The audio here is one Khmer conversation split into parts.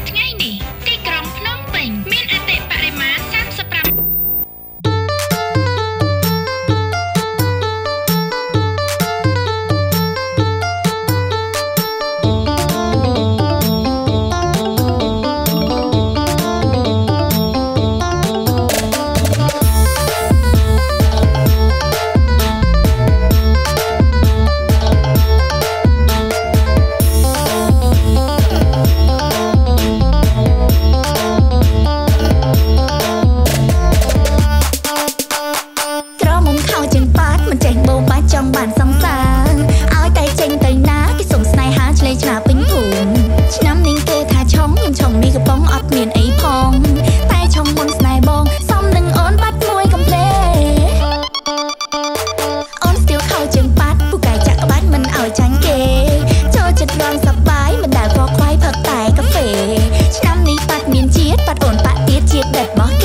It's 90. ត់មានអីផង តែឆុងមុនស្នេហ៍បង សំនឹងអូនបាត់មួយកំភ្លេអូនស្ទៀវខោជាងប៉ាត់ពូកែចាក់ក្បាច់មិនឲ្យចាញ់គេចូលចិត្តរំសប្បាយមិនដែលខកខ្វាយផឹកតែកាហ្វេឆ្នាំនេះប៉ាត់មានជាតិប៉ាត់អូនប៉ាត់ទៀតជាតិដិតរប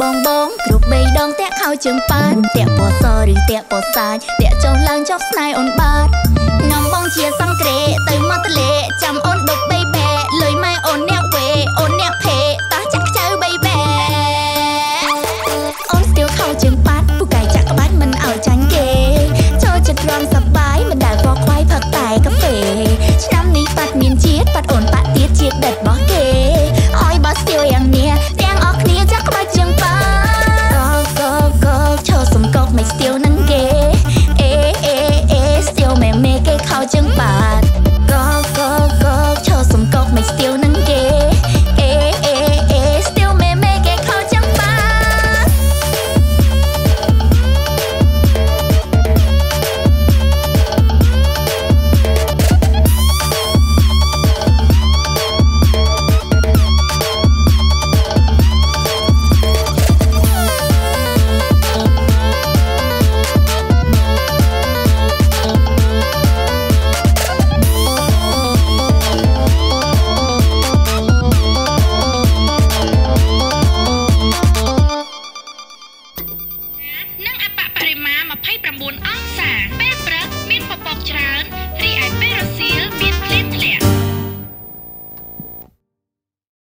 បងបងគ្រប់បីដងតាក់ខោជើងប៉ាតតាក់ពណ៌សឬតាក់ពណ៌សាច់តាក់ចុះឡើងចុះស្នែអូនបាតនំបងជាសង្គ្រេទៅមកទលេចាំអូនដុកបីបែលុយម៉ែអូនអ្នកវេអូនអ្នកភេតោះចាក់ខ្ចៅបីបែអូនស្ទៀវខោជើងប៉ាតពូកាយចាក់ក្បាច់មិនឲ្យចាញ់គេចូលចិត្តរំសបាយមិនដែលខ្វល់ខ្វាយផឹកតែកាហ្វេឆ្នាំនេះប៉ាត់មានជាតិប៉ាត់អូនប៉ាត់ទៀតជាតិដិតបោះគេ 29អង្សាពេលព្រឹកមានពពកច្រើន